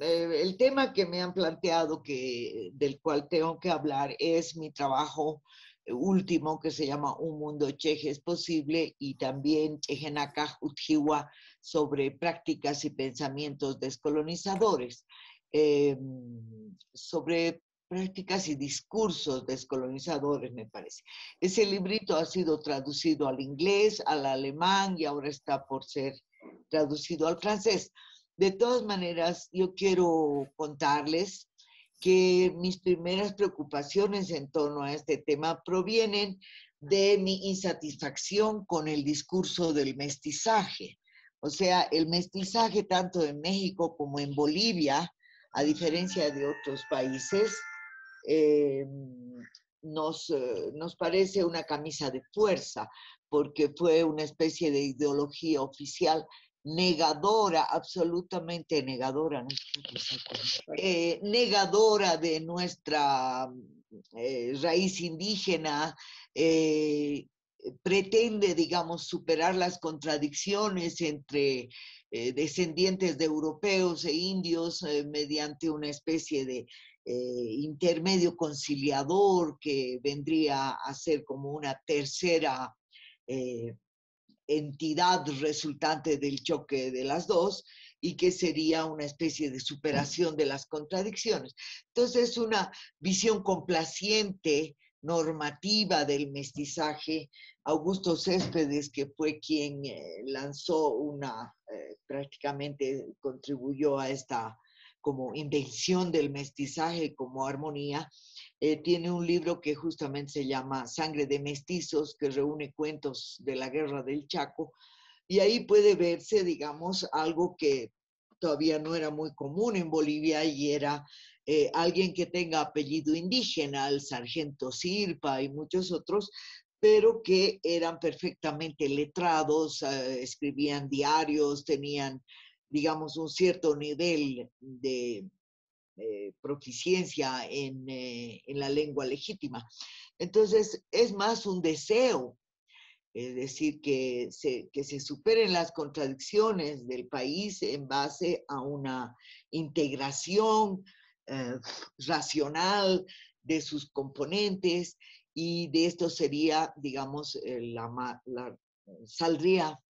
eh, el tema que me han planteado que, del cual tengo que hablar es mi trabajo último que se llama Un Mundo Cheje es Posible y también Chejenaka Utjiwa sobre prácticas y pensamientos descolonizadores, em, sobre prácticas y discursos descolonizadores, me parece. Ese librito ha sido traducido al inglés, al alemán y ahora está por ser traducido al francés. De todas maneras, yo quiero contarles que mis primeras preocupaciones en torno a este tema provienen de mi insatisfacción con el discurso del mestizaje. O sea, el mestizaje tanto en México como en Bolivia, a diferencia de otros países, eh, nos, eh, nos parece una camisa de fuerza, porque fue una especie de ideología oficial negadora, absolutamente negadora, eh, negadora de nuestra eh, raíz indígena, eh, pretende, digamos, superar las contradicciones entre descendientes de europeos e indios mediante una especie de intermedio conciliador que vendría a ser como una tercera entidad resultante del choque de las dos y que sería una especie de superación de las contradicciones. Entonces, es una visión complaciente, normativa del mestizaje. Augusto Céspedes, que fue quien eh, lanzó una, eh, prácticamente contribuyó a esta como invención del mestizaje como armonía, eh, tiene un libro que justamente se llama Sangre de Mestizos, que reúne cuentos de la guerra del Chaco, y ahí puede verse, digamos, algo que todavía no era muy común en Bolivia y era eh, alguien que tenga apellido indígena, el sargento Sirpa y muchos otros, pero que eran perfectamente letrados, eh, escribían diarios, tenían, digamos, un cierto nivel de, eh, proficiencia eh, en, la lengua legítima. Entonces, es más un deseo, es decir, que se, que se superen las contradicciones del país en base a una integración eh, racional de sus componentes y de esto sería, digamos, la, saldría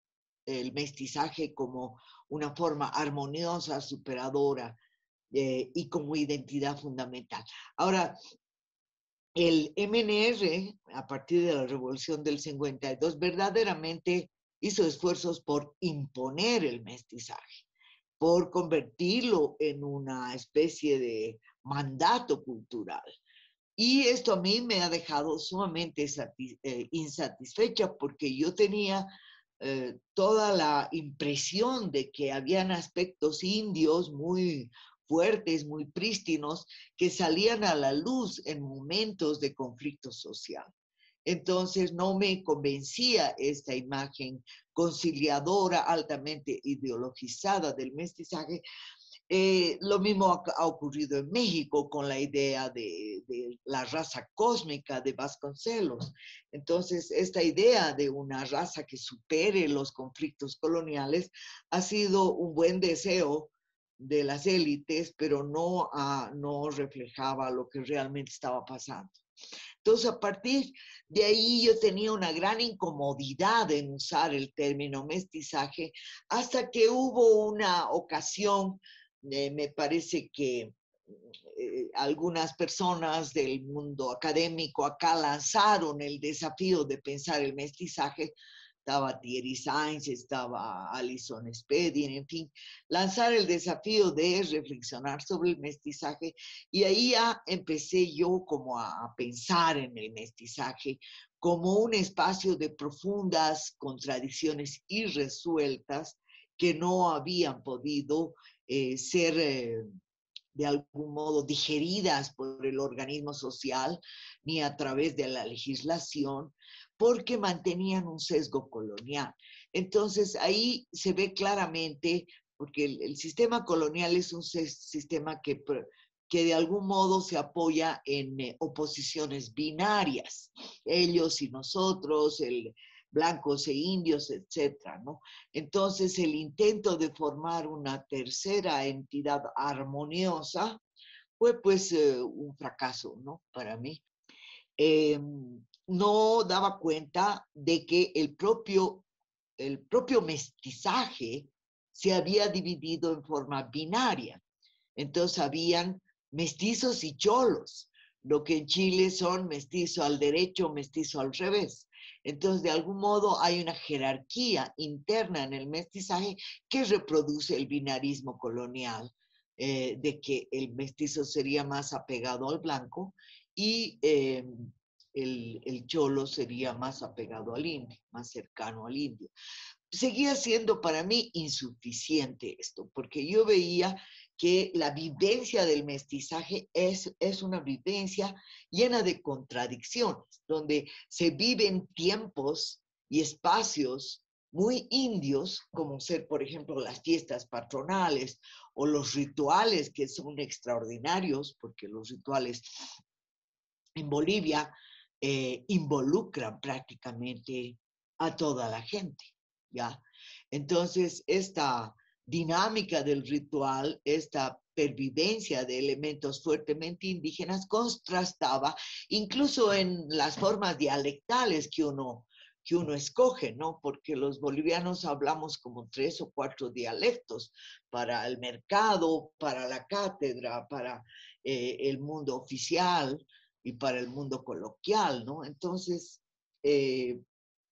el mestizaje como una forma armoniosa, superadora eh, y como identidad fundamental. Ahora, el MNR, a partir de la revolución del 52, verdaderamente hizo esfuerzos por imponer el mestizaje, por convertirlo en una especie de mandato cultural. Y esto a mí me ha dejado sumamente eh, insatisfecha porque yo tenía eh, toda la impresión de que habían aspectos indios muy fuertes, muy prístinos, que salían a la luz en momentos de conflicto social. Entonces no me convencía esta imagen conciliadora, altamente ideologizada del mestizaje. Eh, lo mismo ha, ocurrido en México con la idea de, de, la raza cósmica de Vasconcelos. Entonces, esta idea de una raza que supere los conflictos coloniales ha sido un buen deseo de las élites, pero no, no reflejaba lo que realmente estaba pasando. Entonces, a partir de ahí yo tenía una gran incomodidad en usar el término mestizaje, hasta que hubo una ocasión, eh, me parece que eh, algunas personas del mundo académico acá lanzaron el desafío de pensar el mestizaje. Estaba Thierry Sainz, estaba Alison Spedin, en fin, lanzar el desafío de reflexionar sobre el mestizaje. Y ahí ya empecé yo como a, pensar en el mestizaje como un espacio de profundas contradicciones irresueltas que no habían podido eh, ser eh, de algún modo digeridas por el organismo social ni a través de la legislación, porque mantenían un sesgo colonial. Entonces ahí se ve claramente, porque el, sistema colonial es un sistema que, que de algún modo se apoya en eh, oposiciones binarias, ellos y nosotros, el, blancos e indios, etcétera, ¿no? Entonces, el intento de formar una tercera entidad armoniosa fue pues eh, un fracaso, ¿no? Para mí. Em, no daba cuenta de que el propio, el propio mestizaje se había dividido en forma binaria. Entonces habían mestizos y cholos, lo que en Chile son mestizo al derecho, mestizo al revés. Entonces, de algún modo hay una jerarquía interna en el mestizaje que reproduce el binarismo colonial, eh, de que el mestizo sería más apegado al blanco y eh, el, el, cholo sería más apegado al indio, más cercano al indio. Seguía siendo para mí insuficiente esto, porque yo veía que la vivencia del mestizaje es, es una vivencia llena de contradicciones, donde se viven tiempos y espacios muy indios, como ser, por ejemplo, las fiestas patronales o los rituales que son extraordinarios, porque los rituales en Bolivia eh, involucran prácticamente a toda la gente, ¿ya? Entonces, esta dinámica del ritual, esta pervivencia de elementos fuertemente indígenas contrastaba incluso en las formas dialectales que uno, que uno escoge, ¿no? Porque los bolivianos hablamos como tres o cuatro dialectos para el mercado, para la cátedra, para eh, el mundo oficial y para el mundo coloquial, ¿no? Entonces, eh,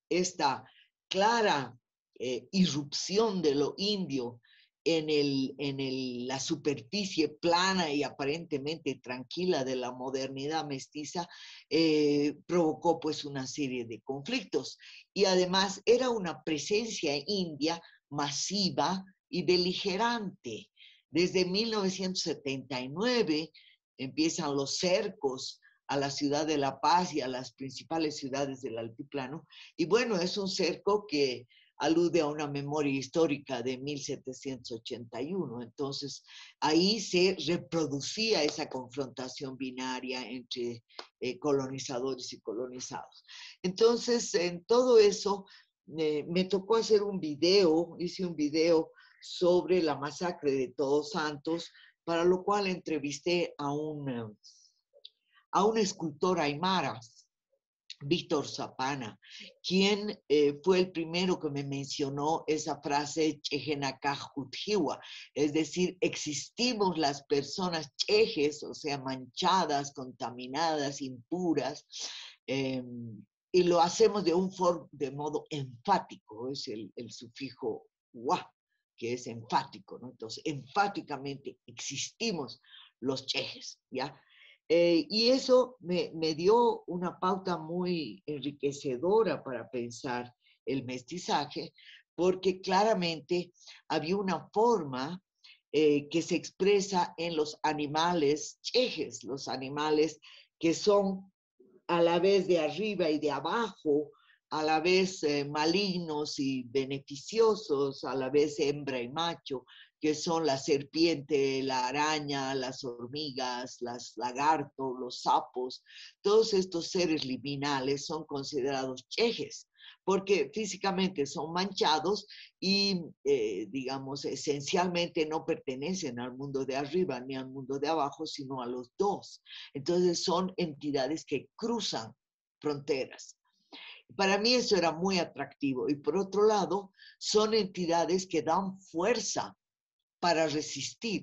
esta clara eh, irrupción de lo indio en, el, en la superficie plana y aparentemente tranquila de la modernidad mestiza, eh, provocó pues una serie de conflictos. Y además era una presencia india masiva y beligerante. Desde 1979 empiezan los cercos a la ciudad de La Paz y a las principales ciudades del altiplano. Y bueno, es un cerco que alude a una memoria histórica de 1781. Entonces, ahí se reproducía esa confrontación binaria entre eh, colonizadores y colonizados. Entonces, en todo eso, eh, me tocó hacer un video, hice un video sobre la masacre de Todos Santos, para lo cual entrevisté a un, a un escultor aymara, Víctor Zapana, quien eh, fue el primero que me mencionó esa frase Chejenakajutjiwa, es decir, existimos las personas chejes, o sea, manchadas, contaminadas, impuras, em, y lo hacemos de un de modo enfático, es el, el sufijo wa, que es enfático, ¿no? Entonces, enfáticamente existimos los chejes, ¿ya? Eh, y eso me, dio una pauta muy enriquecedora para pensar el mestizaje, porque claramente había una forma eh, que se expresa en los animales chejes, los animales que son a la vez de arriba y de abajo, a la vez eh, malignos y beneficiosos, a la vez hembra y macho, que son la serpiente, la araña, las hormigas, las lagartos, los sapos, todos estos seres liminales son considerados chejes porque físicamente son manchados y, eh, digamos, esencialmente no pertenecen al mundo de arriba ni al mundo de abajo, sino a los dos. Entonces son entidades que cruzan fronteras. Para mí eso era muy atractivo. Y por otro lado, son entidades que dan fuerza para resistir.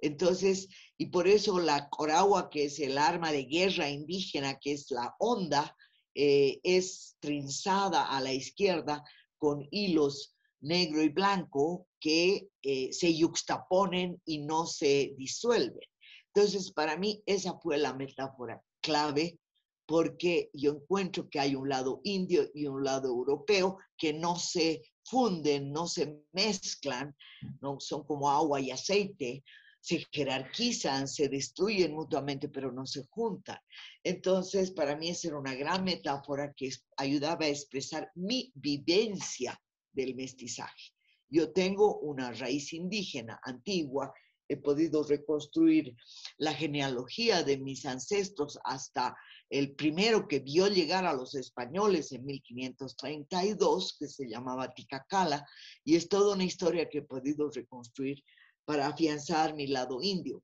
Entonces, y por eso la coragua, que es el arma de guerra indígena, que es la onda, eh, es trinzada a la izquierda con hilos negro y blanco que eh, se yuxtaponen y no se disuelven. Entonces, para mí esa fue la metáfora clave porque yo encuentro que hay un lado indio y un lado europeo que no se funden, no se mezclan, no son como agua y aceite, se jerarquizan, se destruyen mutuamente, pero no se juntan. Entonces, para mí esa era una gran metáfora que ayudaba a expresar mi vivencia del mestizaje. Yo tengo una raíz indígena antigua he podido reconstruir la genealogía de mis ancestros hasta el primero que vio llegar a los españoles en 1532, que se llamaba Ticacala, y es toda una historia que he podido reconstruir para afianzar mi lado indio.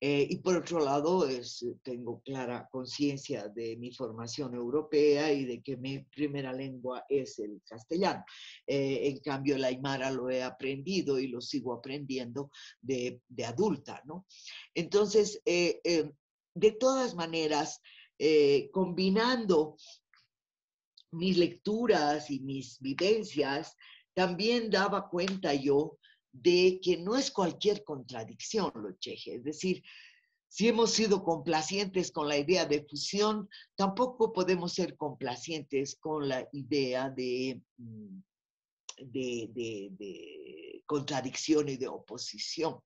Eh, y por otro lado, es, tengo clara conciencia de mi formación europea y de que mi primera lengua es el castellano. Eh, en cambio, el aymara lo he aprendido y lo sigo aprendiendo de, de adulta, ¿no? Entonces, eh, de todas maneras, combinando mis lecturas y mis vivencias, también daba cuenta yo de que no es cualquier contradicción lo cheje. Es decir, si hemos sido complacientes con la idea de fusión, tampoco podemos ser complacientes con la idea de, mm, de, contradicción y de oposición.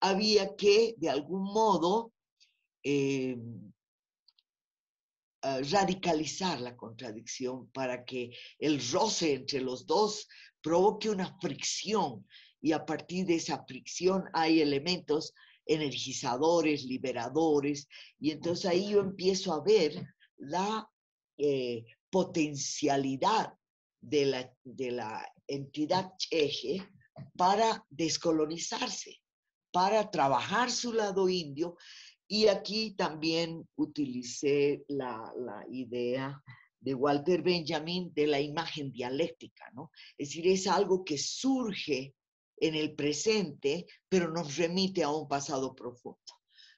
Había que, de algún modo, eh, radicalizar la contradicción para que el roce entre los dos provoque una fricción y a partir de esa fricción hay elementos energizadores, liberadores, y entonces ahí yo empiezo a ver la eh, potencialidad de la, de la entidad cheje para descolonizarse, para trabajar su lado indio. Y aquí también utilicé la, la idea de Walter Benjamin de la imagen dialéctica, ¿no? Es decir, es algo que surge en el presente, pero nos remite a un pasado profundo.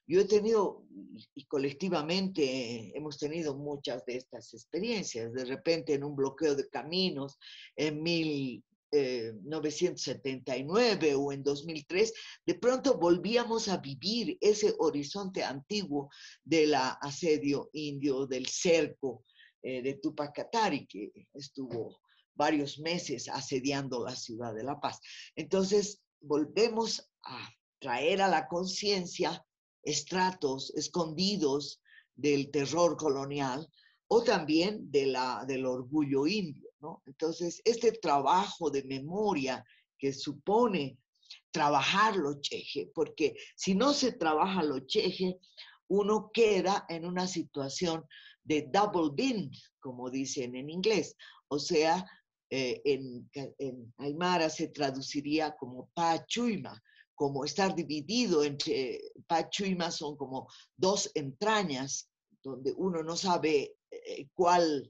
Yo he tenido, y colectivamente hemos tenido muchas de estas experiencias, de repente en un bloqueo de caminos en 1979 eh, o en 2003, de pronto volvíamos a vivir ese horizonte antiguo del asedio indio, del cerco eh, de Tupac Katari, que estuvo varios meses asediando la ciudad de La Paz. Entonces, volvemos a traer a la conciencia estratos escondidos del terror colonial o también de la, del orgullo indio. ¿no? Entonces, este trabajo de memoria que supone trabajar lo cheje, porque si no se trabaja lo cheje, uno queda en una situación de double bin, como dicen en inglés, o sea, eh, en, Aymara se traduciría como Pachuima, como estar dividido entre Pachuima son como dos entrañas donde uno no sabe eh, cuál,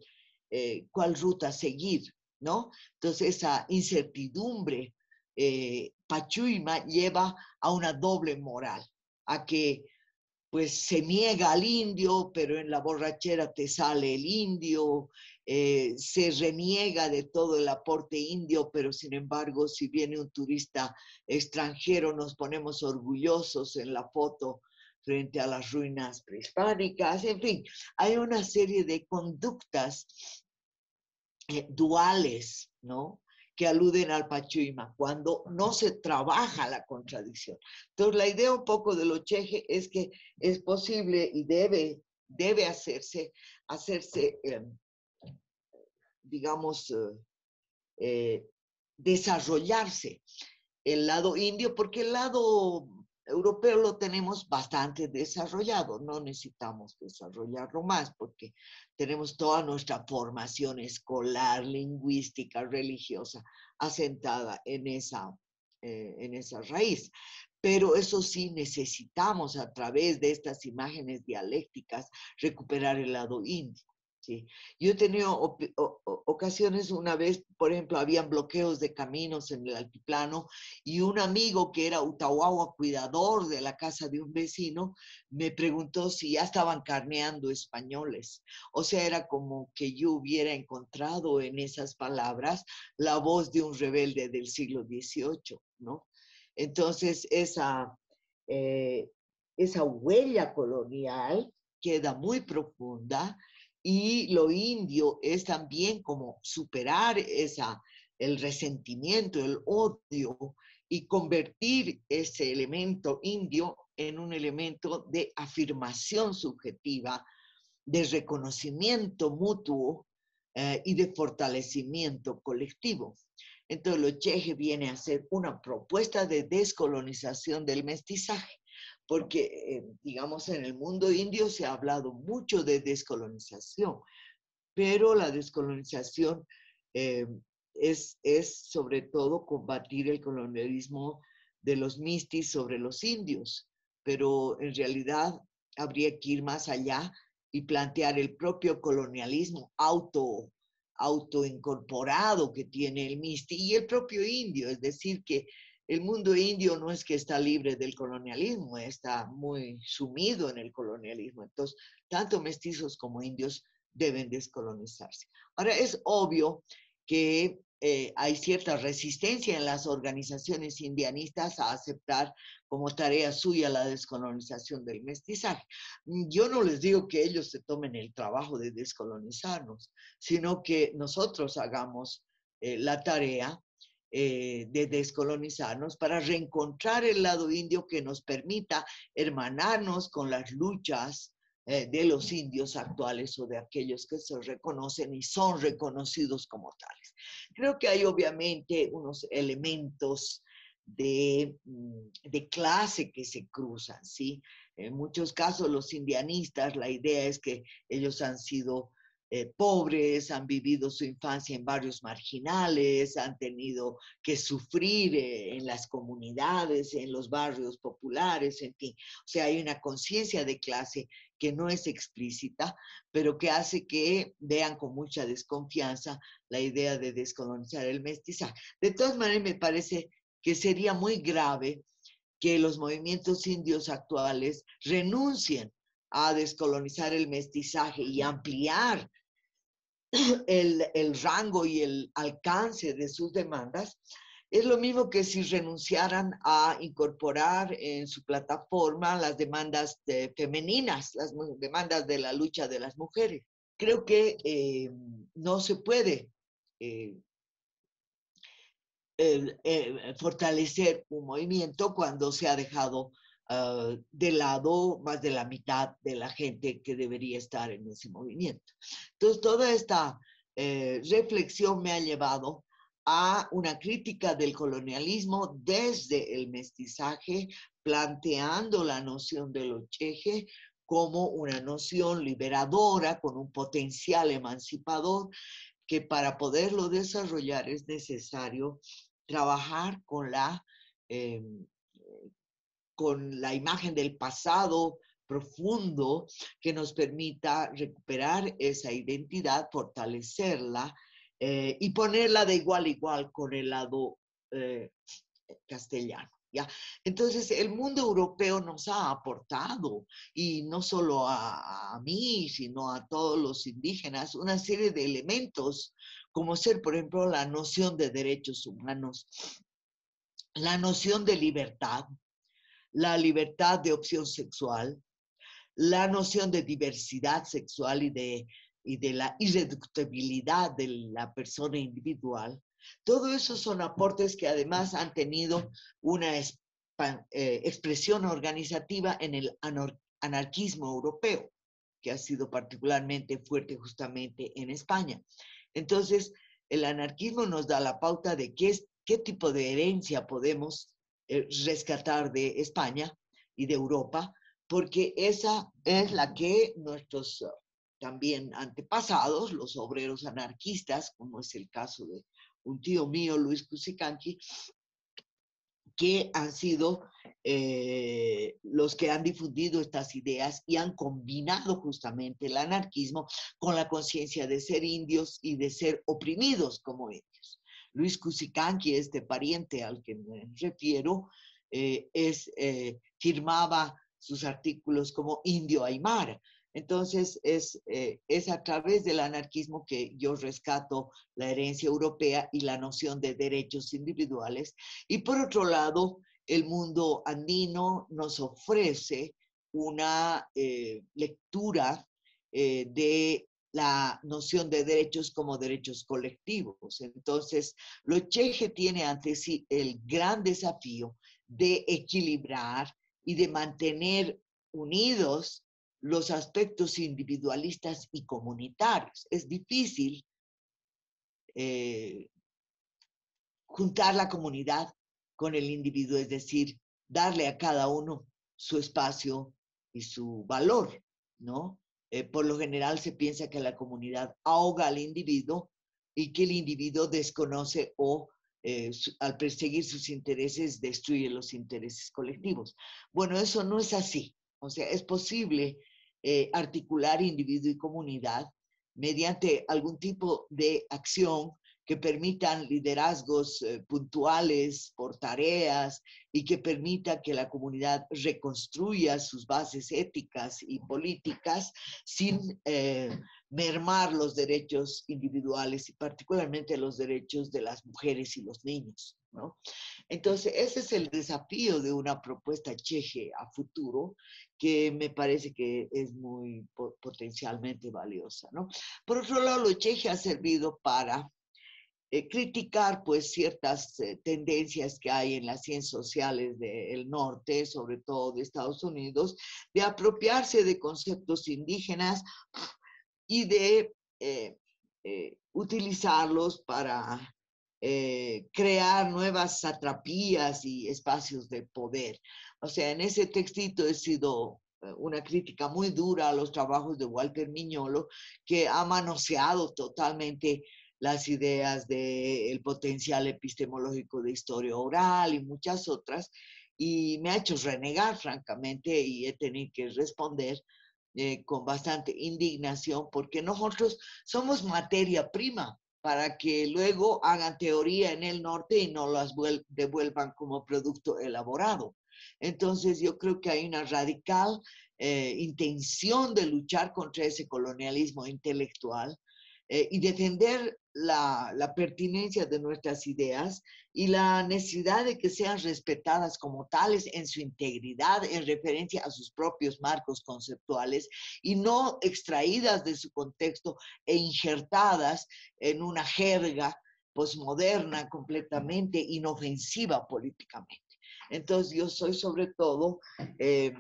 eh, cuál ruta seguir, ¿no? Entonces esa incertidumbre Pachuima lleva a una doble moral, a que pues se niega al indio, pero en la borrachera te sale el indio, eh, se reniega de todo el aporte indio, pero sin embargo, si viene un turista extranjero, nos ponemos orgullosos en la foto frente a las ruinas prehispánicas, en fin, hay una serie de conductas eh, duales, ¿no? Que aluden al Pachuima, cuando no se trabaja la contradicción. Entonces, la idea un poco de lo cheje es que es posible y debe, debe hacerse, hacerse em, digamos, eh, desarrollarse el lado indio, porque el lado europeo lo tenemos bastante desarrollado, no necesitamos desarrollarlo más porque tenemos toda nuestra formación escolar, lingüística, religiosa asentada en esa, eh, en esa raíz. Pero eso sí, necesitamos a través de estas imágenes dialécticas recuperar el lado indio. Yo he tenido ocasiones una vez, por ejemplo, habían bloqueos de caminos en el altiplano y un amigo que era Utahuahua, cuidador de la casa de un vecino, me preguntó si ya estaban carneando españoles. O sea, era como que yo hubiera encontrado en esas palabras la voz de un rebelde del siglo XVIII, ¿no? Entonces, esa, eh, esa huella colonial queda muy profunda y lo indio es también como superar esa, el resentimiento, el odio y convertir ese elemento indio en un elemento de afirmación subjetiva, de reconocimiento mutuo eh, y de fortalecimiento colectivo. Entonces, lo cheje viene a ser una propuesta de descolonización del mestizaje, porque, eh, digamos, en el mundo indio se ha hablado mucho de descolonización, pero la descolonización eh, es, es sobre todo combatir el colonialismo de los mistis sobre los indios, pero en realidad habría que ir más allá y plantear el propio colonialismo auto autoincorporado que tiene el misti y el propio indio, es decir, que el mundo indio no es que está libre del colonialismo, está muy sumido en el colonialismo. Entonces, tanto mestizos como indios deben descolonizarse. Ahora, es obvio que eh, hay cierta resistencia en las organizaciones indianistas a aceptar como tarea suya la descolonización del mestizaje. Yo no les digo que ellos se tomen el trabajo de descolonizarnos, sino que nosotros hagamos eh, la tarea eh, de descolonizarnos para reencontrar el lado indio que nos permita hermanarnos con las luchas de los indios actuales o de aquellos que se reconocen y son reconocidos como tales. Creo que hay obviamente unos elementos de, mm, de, clase que se cruzan, ¿sí? En muchos casos los indianistas, la idea es que ellos han sido eh, pobres, han vivido su infancia en barrios marginales, han tenido que sufrir eh, en las comunidades, en los barrios populares, en fin. O sea, hay una conciencia de clase que no es explícita, pero que hace que vean con mucha desconfianza la idea de descolonizar el mestizaje. De todas maneras, me parece que sería muy grave que los movimientos indios actuales renuncien a descolonizar el mestizaje y ampliar el, el, rango y el alcance de sus demandas, es lo mismo que si renunciaran a incorporar en su plataforma las demandas femeninas, las demandas de la lucha de las mujeres. Creo que eh, no se puede eh, eh, fortalecer un movimiento cuando se ha dejado uh, de lado más de la mitad de la gente que debería estar en ese movimiento. Entonces, toda esta reflexión me ha llevado a una crítica del colonialismo desde el mestizaje, planteando la noción del ocheje como una noción liberadora, con un potencial emancipador, que para poderlo desarrollar es necesario trabajar con la, em, con la imagen del pasado profundo que nos permita recuperar esa identidad, fortalecerla eh, y ponerla de igual a igual con el lado eh, castellano. ¿ya? Entonces, el mundo europeo nos ha aportado, y no solo a, a, mí, sino a todos los indígenas, una serie de elementos, como ser, por ejemplo, la noción de derechos humanos, la noción de libertad, la libertad de opción sexual, la noción de diversidad sexual y de y de la irreductibilidad de la persona individual, todo eso son aportes que además han tenido una eh, expresión organizativa en el anarquismo europeo, que ha sido particularmente fuerte justamente en España. Entonces, el anarquismo nos da la pauta de qué, qué tipo de herencia podemos eh, rescatar de España y de Europa, porque esa es la que nuestros también antepasados, los obreros anarquistas, como es el caso de un tío mío, Luis Cusicanqui, que han sido eh, los que han difundido estas ideas y han combinado justamente el anarquismo con la conciencia de ser indios y de ser oprimidos como indios. Luis Cusicanqui, este pariente al que me refiero, eh, es, eh, firmaba sus artículos como indio aymara, entonces, es, eh, es a través del anarquismo que yo rescato la herencia europea y la noción de derechos individuales. Y por otro lado, el mundo andino nos ofrece una lectura de la noción de derechos como derechos colectivos. Entonces, lo Cheje tiene ante sí el gran desafío de equilibrar y de mantener unidos los aspectos individualistas y comunitarios. Es difícil eh, juntar la comunidad con el individuo, es decir, darle a cada uno su espacio y su valor, ¿no? Eh, por lo general se piensa que la comunidad ahoga al individuo y que el individuo desconoce o eh, al perseguir sus intereses destruye los intereses colectivos. Bueno, eso no es así. O sea, es posible eh, articular individuo y comunidad mediante algún tipo de acción que permitan liderazgos eh, puntuales por tareas y que permita que la comunidad reconstruya sus bases éticas y políticas sin eh, mermar los derechos individuales y particularmente los derechos de las mujeres y los niños. ¿no? Entonces, ese es el desafío de una propuesta cheje a futuro que me parece que es muy potencialmente valiosa. ¿no? Por otro lado, lo cheje ha servido para eh, criticar pues ciertas eh, tendencias que hay en las ciencias sociales del norte, sobre todo de Estados Unidos, de apropiarse de conceptos indígenas y de eh, utilizarlos para crear nuevas satrapías y espacios de poder. O sea, en ese textito he sido una crítica muy dura a los trabajos de Walter Miñolo, que ha manoseado totalmente las ideas del potencial epistemológico de historia oral y muchas otras, y me ha hecho renegar, francamente, y he tenido que responder eh, con bastante indignación, porque nosotros somos materia prima para que luego hagan teoría en el norte y no las devuelvan como producto elaborado. Entonces yo creo que hay una radical eh, intención de luchar contra ese colonialismo intelectual eh, y defender la, pertinencia de nuestras ideas y la necesidad de que sean respetadas como tales en su integridad en referencia a sus propios marcos conceptuales y no extraídas de su contexto e injertadas en una jerga posmoderna completamente inofensiva políticamente. Entonces yo soy sobre todo eh,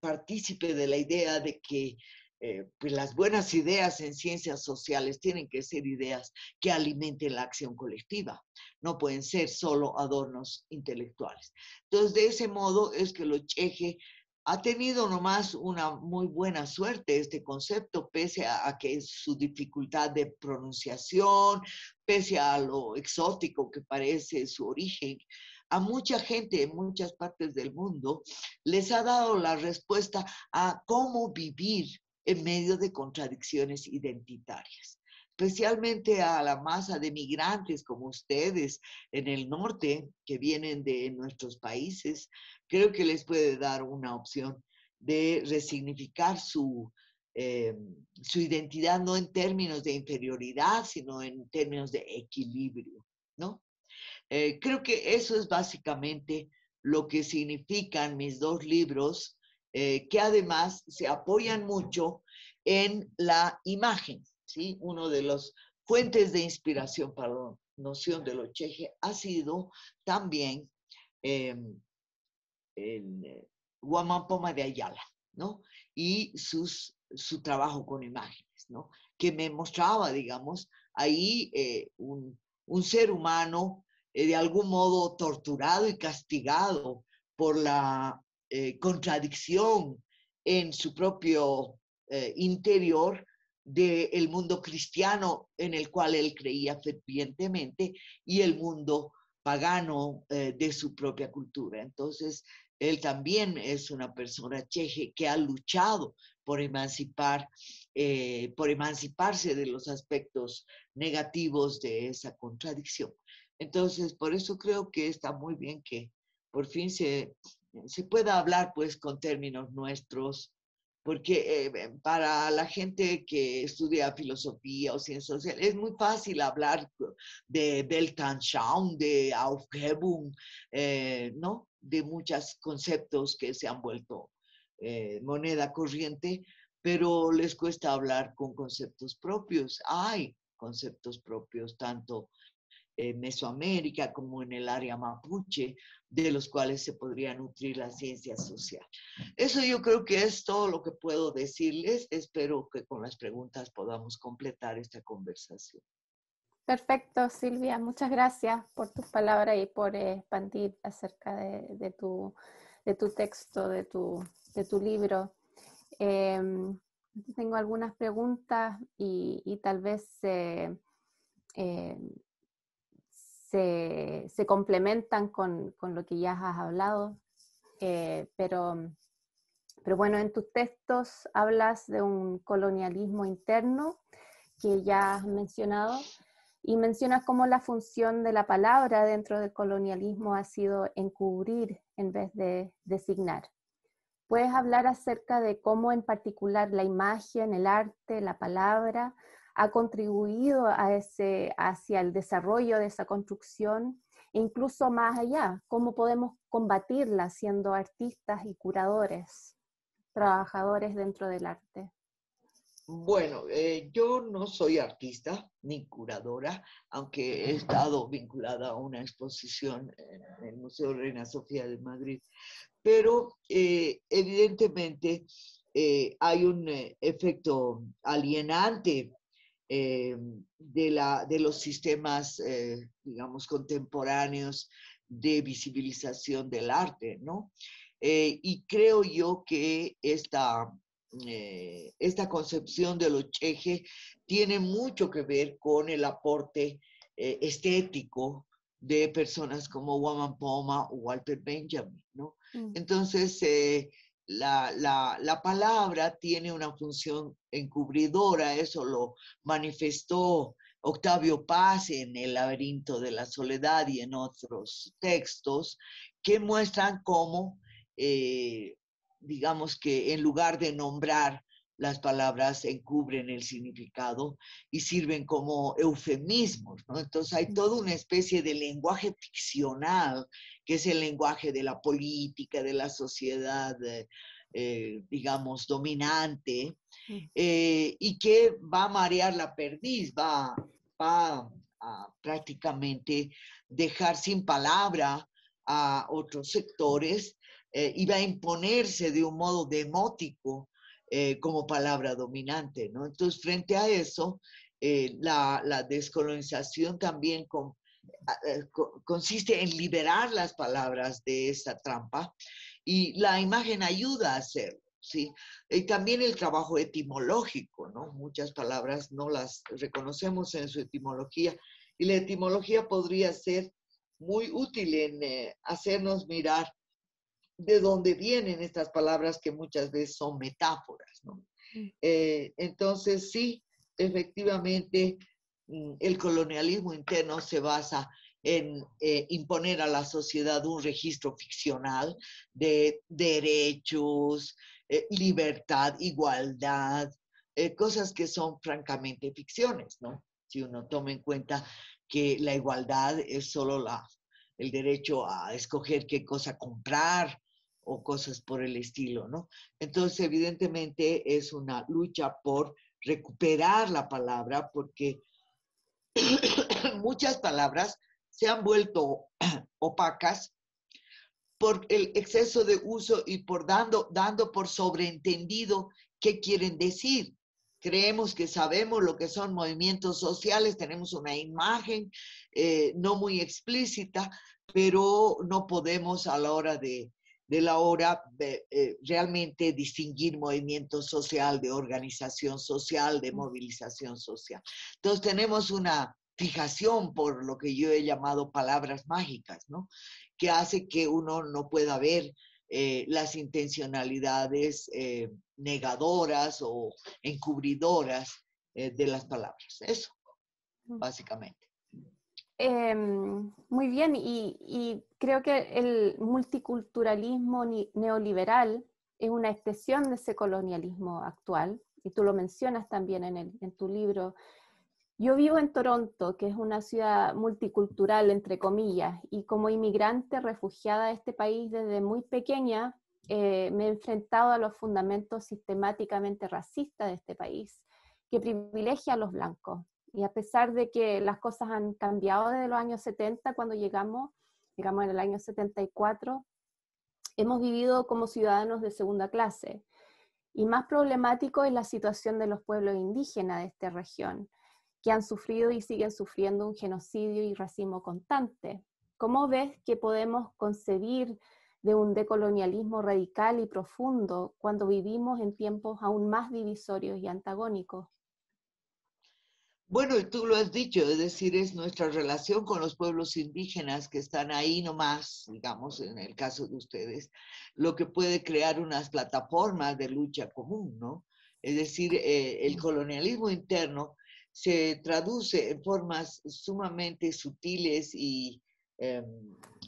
partícipe de la idea de que eh, pues las buenas ideas en ciencias sociales tienen que ser ideas que alimenten la acción colectiva, no pueden ser solo adornos intelectuales. Entonces, de ese modo es que lo cheje ha tenido nomás una muy buena suerte este concepto, pese a, a, que su dificultad de pronunciación, pese a lo exótico que parece su origen, a mucha gente en muchas partes del mundo les ha dado la respuesta a cómo vivir en medio de contradicciones identitarias, especialmente a la masa de migrantes como ustedes en el norte que vienen de nuestros países, creo que les puede dar una opción de resignificar su, eh, su identidad no en términos de inferioridad, sino en términos de equilibrio, ¿no? Eh, creo que eso es básicamente lo que significan mis dos libros, eh, que además se apoyan mucho en la imagen. ¿sí? Uno de los fuentes de inspiración para la noción de lo cheje ha sido también eh, el Guamampoma de Ayala, ¿no? Y sus, su trabajo con imágenes, ¿no? Que me mostraba, digamos, ahí eh, un, un, ser humano eh, de algún modo torturado y castigado por la eh, contradicción en su propio eh, interior del mundo cristiano en el cual él creía fervientemente y el mundo pagano eh, de su propia cultura. Entonces, él también es una persona cheje que ha luchado por emancipar, por emanciparse de los aspectos negativos de esa contradicción. Entonces, por eso creo que está muy bien que por fin se se pueda hablar pues con términos nuestros, porque eh, para la gente que estudia filosofía o ciencias sociales es muy fácil hablar de Weltanschauung, de Aufhebung, eh, ¿no? De muchos conceptos que se han vuelto eh, moneda corriente, pero les cuesta hablar con conceptos propios. Hay conceptos propios, tanto Mesoamérica como en el área mapuche, de los cuales se podría nutrir la ciencia social. Eso yo creo que es todo lo que puedo decirles. Espero que con las preguntas podamos completar esta conversación. Perfecto, Silvia. Muchas gracias por tus palabras y por expandir acerca de, tu, texto, de tu, libro. Em, tengo algunas preguntas y, tal vez se, em, complementan con, lo que ya has hablado, eh, pero, pero bueno, en tus textos hablas de un colonialismo interno que ya has mencionado y mencionas cómo la función de la palabra dentro del colonialismo ha sido encubrir en vez de designar. ¿Puedes hablar acerca de cómo en particular la imagen, el arte, la palabra ha contribuido a ese, hacia el desarrollo de esa construcción e incluso más allá? ¿Cómo podemos combatirla siendo artistas y curadores, trabajadores dentro del arte? Bueno, eh, yo no soy artista ni curadora, aunque he estado vinculada a una exposición en el Museo Reina Sofía de Madrid, pero eh, evidentemente eh, hay un efecto alienante de, la, de los sistemas, digamos, contemporáneos de visibilización del arte, ¿no? y creo yo que esta eh, esta concepción de lo cheje tiene mucho que ver con el aporte eh, estético de personas como Waman Poma o Walter Benjamin, ¿no? Mm. Entonces, eh, la, la, palabra tiene una función encubridora, eso lo manifestó Octavio Paz en El laberinto de la soledad y en otros textos que muestran cómo digamos que en lugar de nombrar las palabras encubren el significado y sirven como eufemismos, ¿no? Entonces hay toda una especie de lenguaje ficcional, que es el lenguaje de la política, de la sociedad, eh, eh, digamos, dominante, eh, y que va a marear la perdiz, va, va a prácticamente dejar sin palabra a otros sectores eh, iba a imponerse de un modo demótico eh, como palabra dominante, ¿no? Entonces, frente a eso, eh, la, descolonización también consiste en liberar las palabras de esa trampa y la imagen ayuda a hacerlo. ¿sí? Y también el trabajo etimológico, ¿no? Muchas palabras no las reconocemos en su etimología y la etimología podría ser muy útil en hacernos mirar de dónde vienen estas palabras que muchas veces son metáforas, ¿no? Mm. Eh, entonces, sí, efectivamente, mm, el colonialismo interno se basa en eh, imponer a la sociedad un registro ficcional de derechos, eh, libertad, igualdad, cosas que son francamente ficciones, ¿no? Si uno toma en cuenta que la igualdad es solo la, el derecho a escoger qué cosa comprar o cosas por el estilo, ¿no? Entonces, evidentemente es una lucha por recuperar la palabra porque muchas palabras se han vuelto opacas por el exceso de uso y por dando, dando por sobreentendido qué quieren decir. Creemos que sabemos lo que son movimientos sociales, tenemos una imagen eh, no muy explícita, pero no podemos a la hora de, de la hora de eh, realmente distinguir movimiento social, de organización social, de movilización social. Entonces tenemos una fijación por lo que yo he llamado palabras mágicas, ¿no? Que hace que uno no pueda ver eh, las intencionalidades eh, negadoras o encubridoras de las palabras. Eso, básicamente. Em, muy bien, y, creo que el multiculturalismo neoliberal es una expresión de ese colonialismo actual, y tú lo mencionas también en, en tu libro. Yo vivo en Toronto, que es una ciudad multicultural, entre comillas, y como inmigrante refugiada de este país desde muy pequeña, eh, me he enfrentado a los fundamentos sistemáticamente racistas de este país, que privilegia a los blancos. Y a pesar de que las cosas han cambiado desde los años 70, cuando llegamos, llegamos en el año 74, hemos vivido como ciudadanos de segunda clase. Y más problemático es la situación de los pueblos indígenas de esta región, que han sufrido y siguen sufriendo un genocidio y racismo constante. ¿Cómo ves que podemos concebir de un decolonialismo radical y profundo cuando vivimos en tiempos aún más divisorios y antagónicos? Bueno, tú lo has dicho, es decir, es nuestra relación con los pueblos indígenas que están ahí nomás, digamos, en el caso de ustedes, lo que puede crear unas plataformas de lucha común, ¿no? Es decir, eh, el colonialismo interno se traduce en formas sumamente sutiles y em,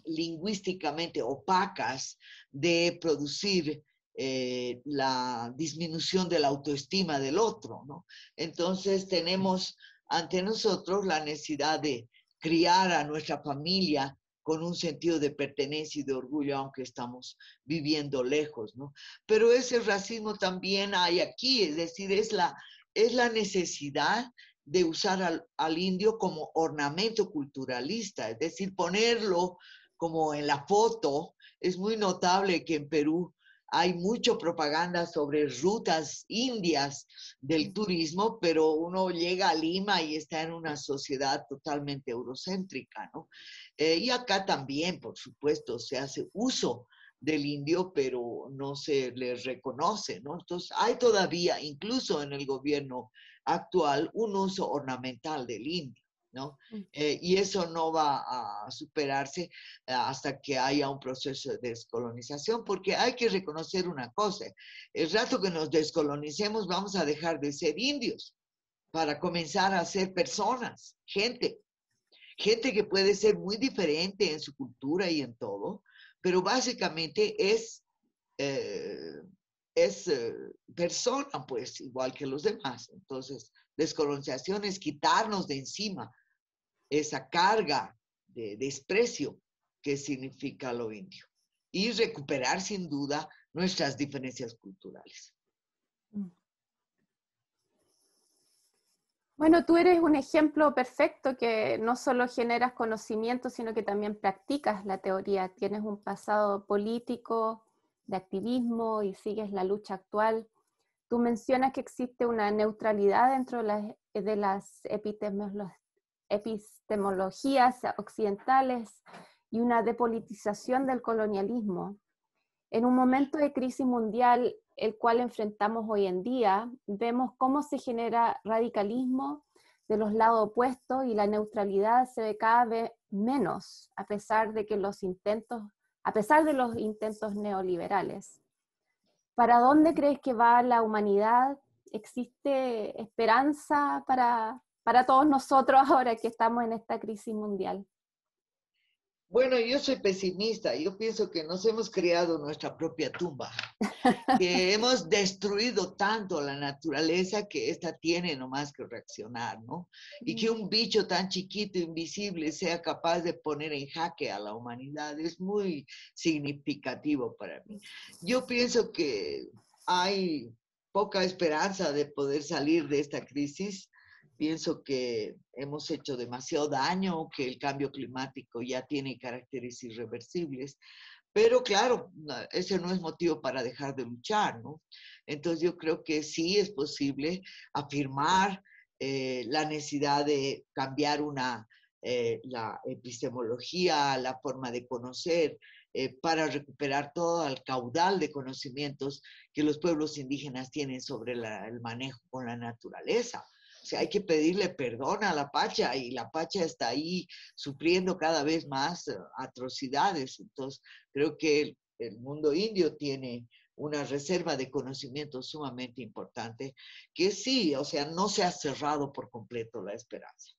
lingüísticamente opacas de producir eh, la disminución de la autoestima del otro, ¿no? Entonces tenemos ante nosotros la necesidad de criar a nuestra familia con un sentido de pertenencia y de orgullo, aunque estamos viviendo lejos, ¿no? Pero ese racismo también hay aquí, es decir, es la, es la necesidad de usar al, al indio como ornamento culturalista, es decir, ponerlo como en la foto. Es muy notable que en Perú hay mucha propaganda sobre rutas indias del turismo, pero uno llega a Lima y está en una sociedad totalmente eurocéntrica, ¿no? Eh, y acá también, por supuesto, se hace uso del indio, pero no se le reconoce, ¿no? Entonces, hay todavía, incluso en el gobierno actual, un uso ornamental del indio. ¿No? Mm. Eh, y eso no va a superarse eh, hasta que haya un proceso de descolonización, porque hay que reconocer una cosa, el rato que nos descolonicemos vamos a dejar de ser indios para comenzar a ser personas, gente, gente que puede ser muy diferente en su cultura y en todo, pero básicamente es... Eh, es persona, pues, igual que los demás. Entonces, descolonización es quitarnos de encima esa carga de desprecio que significa lo indio y recuperar sin duda nuestras diferencias culturales. Mm. Bueno, tú eres un ejemplo perfecto que no solo generas conocimiento, sino que también practicas la teoría. Tienes un pasado político, de activismo y sigues la lucha actual. Tú mencionas que existe una neutralidad dentro de las, de las epistemologías occidentales y una depolitización del colonialismo. En un momento de crisis mundial, el cual enfrentamos hoy en día, vemos cómo se genera radicalismo de los lados opuestos y la neutralidad se ve cada vez menos, a pesar de que los intentos, a pesar de los intentos neoliberales. ¿Para dónde crees que va la humanidad? ¿Existe esperanza para para todos nosotros ahora que estamos en esta crisis mundial? Bueno, yo soy pesimista. Yo pienso que nos hemos creado nuestra propia tumba, que hemos destruido tanto la naturaleza que ésta tiene nomás que reaccionar, ¿no? Y que un bicho tan chiquito, invisible, sea capaz de poner en jaque a la humanidad es muy significativo para mí. Yo pienso que hay poca esperanza de poder salir de esta crisis Pienso que hemos hecho demasiado daño, que el cambio climático ya tiene caracteres irreversibles, pero claro, ese no es motivo para dejar de luchar, ¿no? Entonces yo creo que sí es posible afirmar eh, la necesidad de cambiar una, eh, la epistemología, la forma de conocer, eh, para recuperar todo el caudal de conocimientos que los pueblos indígenas tienen sobre el manejo con la naturaleza. O sea, hay que pedirle perdón a la Pacha y la Pacha está ahí sufriendo cada vez más eh, atrocidades. Entonces, creo que el, mundo indio tiene una reserva de conocimiento sumamente importante que sí, o sea, no se ha cerrado por completo la esperanza.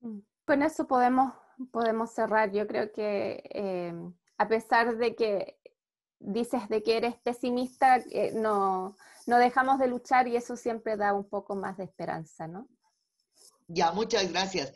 Mm. Con eso podemos, podemos cerrar. Yo creo que eh, a pesar de que dices de que eres pesimista, eh, no, no dejamos de luchar y eso siempre da un poco más de esperanza, ¿no? Ya, muchas gracias.